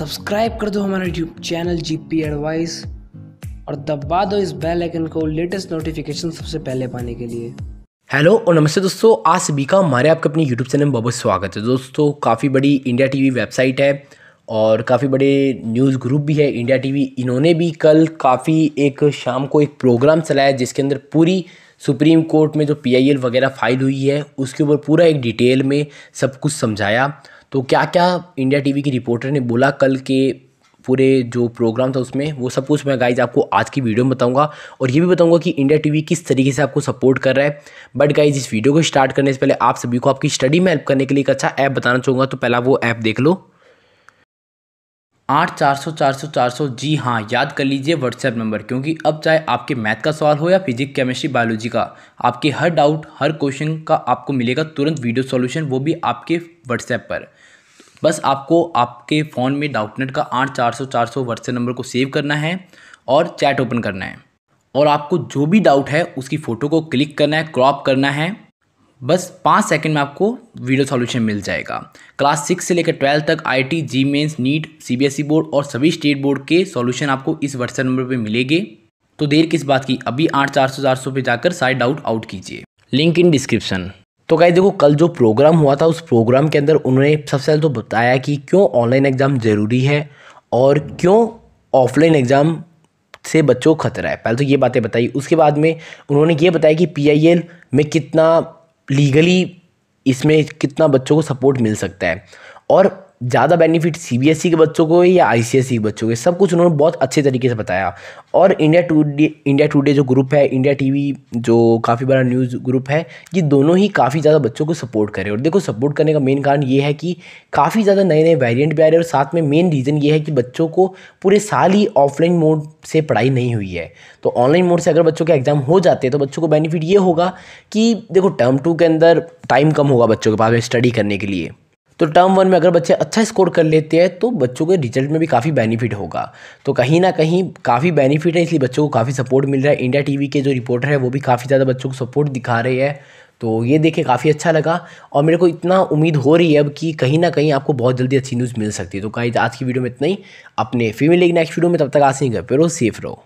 Subscribe कर दो हमारा YouTube channel G P advice और दबा दो इस बेल आइकन को लेटेस्ट नोटिफिकेशन सबसे पहले पाने के लिए। हेलो और नमस्ते दोस्तों, आज सभी का हमारे आपके अपने यूट्यूब चैनल में बहुत स्वागत है। दोस्तों, काफ़ी बड़ी इंडिया टीवी वेबसाइट है और काफ़ी बड़े न्यूज़ ग्रुप भी है इंडिया टीवी इन्होंने भी कल काफ़ी एक शाम को एक प्रोग्राम चलाया जिसके अंदर पूरी सुप्रीम कोर्ट में जो पीआईएल वगैरह फ़ाइल हुई है, उसके ऊपर पूरा एक डिटेल में सब कुछ समझाया। तो क्या क्या इंडिया टीवी की रिपोर्टर ने बोला कल के पूरे जो प्रोग्राम था उसमें? वो सब कुछ मैं गाइज़ आपको आज की वीडियो में बताऊँगा और ये भी बताऊँगा कि इंडिया टीवी किस तरीके से आपको सपोर्ट कर रहा है। बट गाइज़ इस वीडियो को स्टार्ट करने से पहले आप सभी को आपकी स्टडी में हेल्प करने के लिए एक अच्छा ऐप बताना चाहूँगा तो पहला वो ऐप देख लो। आठ चार सौ चार सौ चार सौ, जी हाँ याद कर लीजिए व्हाट्सएप नंबर, क्योंकि अब चाहे आपके मैथ का सवाल हो या फिजिक्स, केमिस्ट्री, बायोलॉजी का, आपके हर डाउट हर क्वेश्चन का आपको मिलेगा तुरंत वीडियो सॉल्यूशन वो भी आपके व्हाट्सएप पर। बस आपको आपके फ़ोन में डाउटनेट का आठ चार सौ चार सौ व्हाट्सएप नंबर को सेव करना है और चैट ओपन करना है। और आपको जो भी डाउट है, उसकी फ़ोटो को क्लिक करना है क्रॉप करना है। बस पाँच सेकंड में आपको वीडियो सॉल्यूशन मिल जाएगा। क्लास सिक्स से लेकर ट्वेल्थ तक IT JEE mains NEET CBSE board और सभी स्टेट बोर्ड के सॉल्यूशन आपको इस व्हाट्सएप नंबर पे मिलेंगे। तो देर किस बात की? अभी आठ, चार सौ चार सौ पे जाकर सारे डाउट आउट कीजिए। लिंक इन डिस्क्रिप्शन तो कहीं देखो, कल जो प्रोग्राम हुआ था, उस प्रोग्राम के अंदर उन्होंने सबसे पहले तो बताया कि क्यों ऑनलाइन एग्ज़ाम ज़रूरी है और क्यों ऑफलाइन एग्ज़ाम से बच्चों को खतरा है। पहले तो ये बातें बताई। उसके बाद में उन्होंने ये बताया कि पी में कितना लीगली इसमें कितना बच्चों को सपोर्ट मिल सकता है। और ज़्यादा बेनिफिट सीबीएसई के बच्चों को या आईसीएसई के बच्चों को सब कुछ उन्होंने बहुत अच्छे तरीके से बताया। और इंडिया टूडे इंडिया टूडे जो ग्रुप है इंडिया टीवी जो काफ़ी बड़ा न्यूज़ ग्रुप है, ये दोनों ही काफ़ी ज़्यादा बच्चों को सपोर्ट करे और देखो सपोर्ट करने का मेन कारण ये है कि काफ़ी ज़्यादा नए नए वेरियंट भी आ रहे हैं और साथ में मेन रीज़न ये है कि बच्चों को पूरे साल ही ऑफलाइन मोड से पढ़ाई नहीं हुई है। तो ऑनलाइन मोड से अगर बच्चों के एग्ज़ाम हो जाते हैं तो बच्चों को बेनिफिट ये होगा कि देखो टर्म टू के अंदर टाइम कम होगा बच्चों के पास स्टडी करने के लिए। तो टर्म वन में अगर बच्चे अच्छा स्कोर कर लेते हैं तो बच्चों के रिज़ल्ट में भी काफ़ी बेनिफिट होगा। तो कहीं ना कहीं काफ़ी बेनिफिट है, इसलिए बच्चों को काफ़ी सपोर्ट मिल रहा है। इंडिया टीवी के जो रिपोर्टर है, वो भी काफ़ी ज़्यादा बच्चों को सपोर्ट दिखा रहे हैं। तो ये देखे काफ़ी अच्छा लगा। और मेरे को इतना उम्मीद हो रही है अब कि कहीं ना कहीं आपको बहुत जल्दी अच्छी न्यूज़ मिल सकती है। तो कहीं आज की वीडियो में इतना ही। अपने फीमेल लीग नेक्स्ट वीडियो में। तब तक आ सही घर पर सेफ़ रहो।